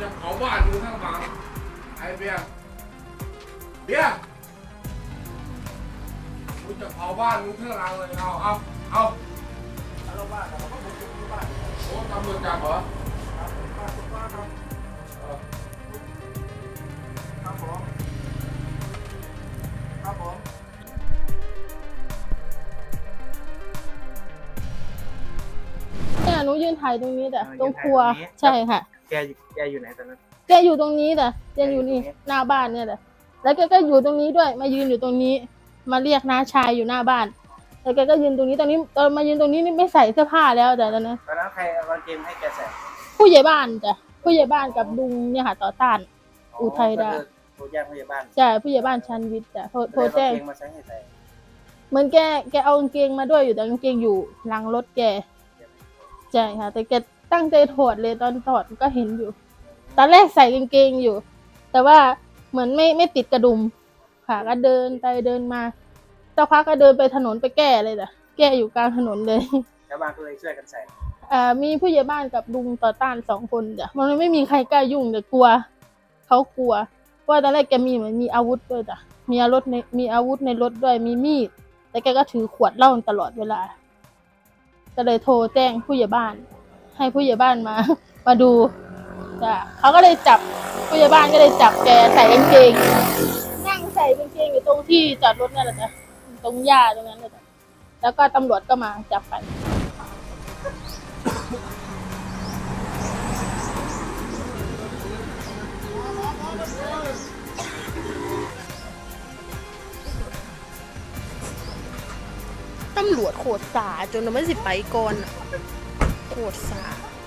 จะเผาบ้านกูข้างหลังไอ้เบียร์เบียร์กูจะเผาบ้านกูข้างหลังเลยเอาเอาเอาเอาลบ้านเราก็บุกยึดบ้านโอ้ตำรวจจับเหรอครับบ้าบ้นครับนี่หนูยืนถ่ายตรงนี้แต่ตรงครัวใช่ค่ะ แกแกอยู่ไหนตอนนั้น แกอยู่ตรงนี้แต่แกอยู่นี่หน้าบ้านเนี่ยแหละแล้วแกก็อยู่ตรงนี้ด้วย มายืนอยู่ตรงนี้ มาเรียกน้าชายอยู่หน้าบ้าน แล้วแกก็ยืนตรงนี้ตอนนี้ตอนมายืนตรงนี้นี่ไม่ใส่เสื้อผ้าแล้วแต่ตอนนั้นตอนนั้นใครเอากางเกงให้แกใส่ผู้ใหญ่บ้านจ้ะผู้ใหญ่บ้านกับลุงเนี่ยค่ะต่อต้าน อุทัยดาก็คือโทรแจ้งพยาบาลใช่ผู้ใหญ่บ้านชันวิทย์จ้ะโทรโทรแจ้งเอากางเกงมาใส่ให้ใส่เหมือนแกแกเอากางเกงมาด้วยอยู่แต่กางเกงอยู่หลังรถแกใช่ค่ะ แต่แก ตั้งใจถอดเลยตอนถอดก็เห็นอยู่ ตอนแรกใส่กางเกงอยู่ แต่ว่าเหมือนไม่ไม่ติดกระดุมค่ะก็เดินไปเดินมาสักพักก็เดินไปถนนไปแก้เลยจ้ะแก้อยู่กลางถนนเลยชาวบ้านก็เลยช่วยกันใส่อ่ามีผู้ใหญ่บ้านกับลุงต่อต้านสองคนจ้ะมันไม่มีใครกล้ายุ่งแต่กลัวเขากลัวเพราะว่าตอนแรกแกมีเหมือนมีอาวุธด้วยจ้ะมีอาวุธในมีอาวุธในรถด้วยมีมีดแต่แกก็ถือขวดเหล้าตลอดเวลาก็เลยโทรแจ้งผู้ใหญ่บ้าน ให้ผู้ใหญ่บ้านมา มาดูจ้ะเขาก็เลยจับผู้ใหญ่บ้านก็เลยจับแกใส่กางเกง นั่งใส่กางเกงอยู่ตรงที่จอดรถนั่นแหละจ้ะตรงหญ้าตรงนั้นเลยจ้ะแล้วก็ตำรวจก็มาจับไปตำรวจโคตรสาจนมันสิไปก่อน 过ว